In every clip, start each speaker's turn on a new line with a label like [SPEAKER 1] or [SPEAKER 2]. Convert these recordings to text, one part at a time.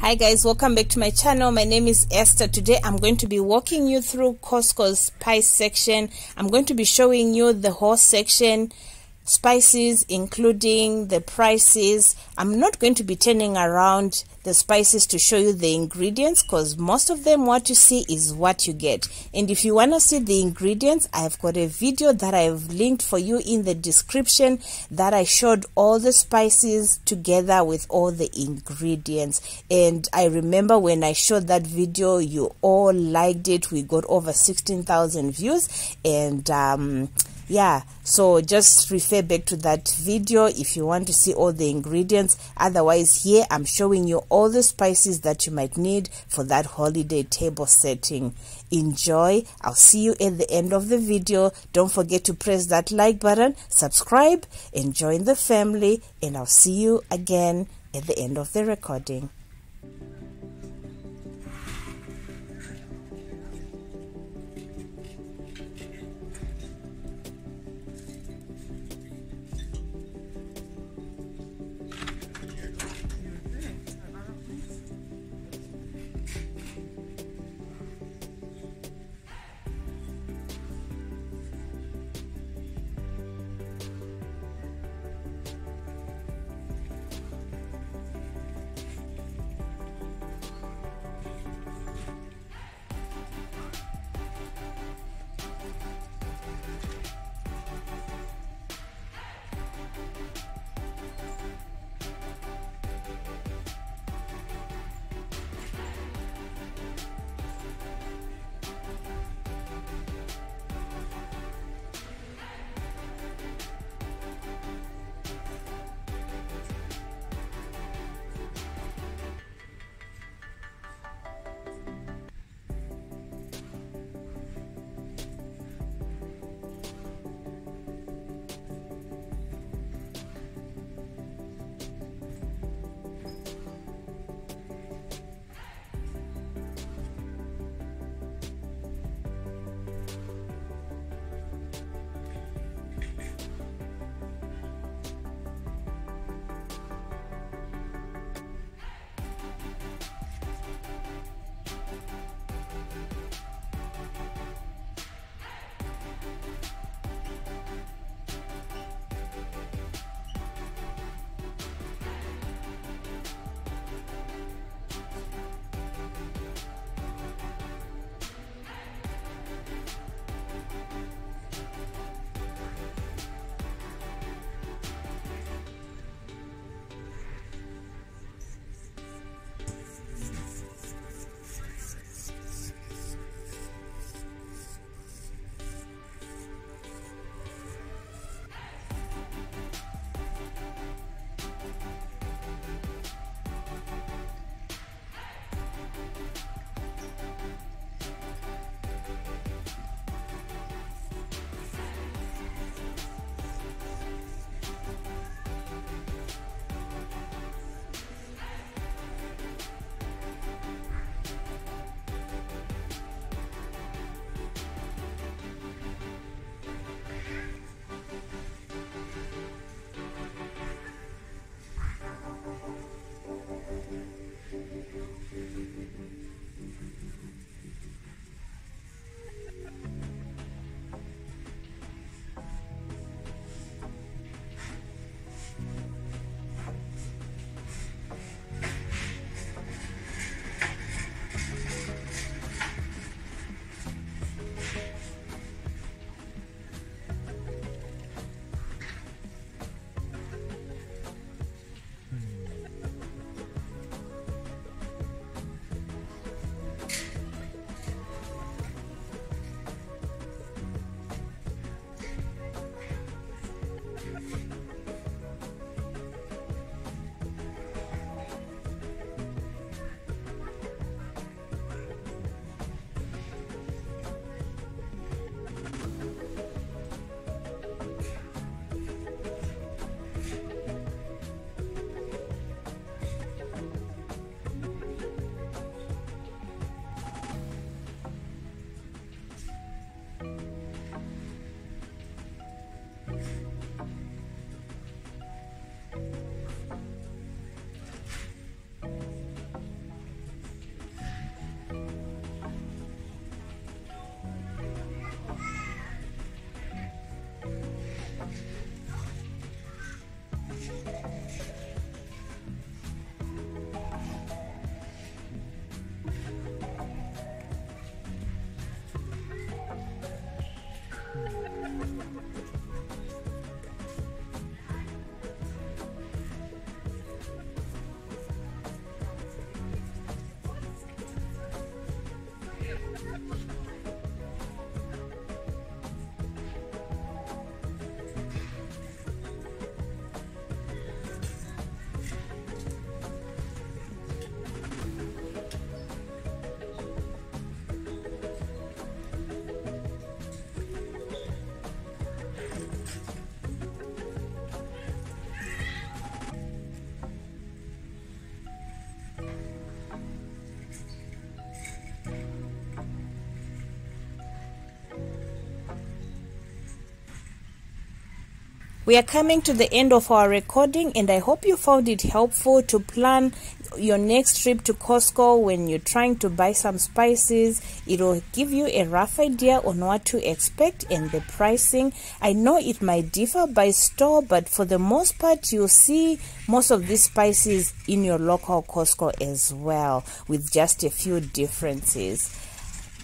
[SPEAKER 1] Hi guys, welcome back to my channel. My name is Esther. Today I'm going to be walking you through Costco's spice section. I'm going to be showing you the whole section spices including the prices. I'm not going to be turning around the spices to show you the ingredients because most of them what you see is what you get. And if you want to see the ingredients i've got a video that i've linked for you in the description that i showed all the spices together with all the ingredients. And i remember when i showed that video you all liked it. We got over 16,000 views. And um yeah so just refer back to that video if you want to see all the ingredients. Otherwise here i'm showing you all the spices that you might need for that holiday table setting. Enjoy. I'll see you at the end of the video. Don't forget to press that like button subscribe and join the family and i'll see you again at the end of the recording We are coming to the end of our recording, and I hope you found it helpful to plan your next trip to Costco when you're trying to buy some spices. It'll give you a rough idea on what to expect and the pricing. I know it might differ by store, but for the most part, you'll see most of these spices in your local Costco as well, with just a few differences.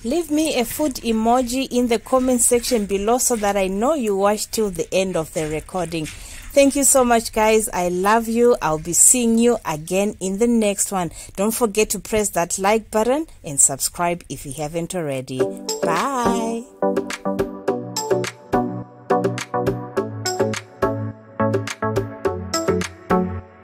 [SPEAKER 1] Leave me a food emoji in the comment section below so that I know you watched till the end of the recording. Thank you so much, guys. I love you. I'll be seeing you again in the next one. Don't forget to press that like button and subscribe if you haven't already. Bye.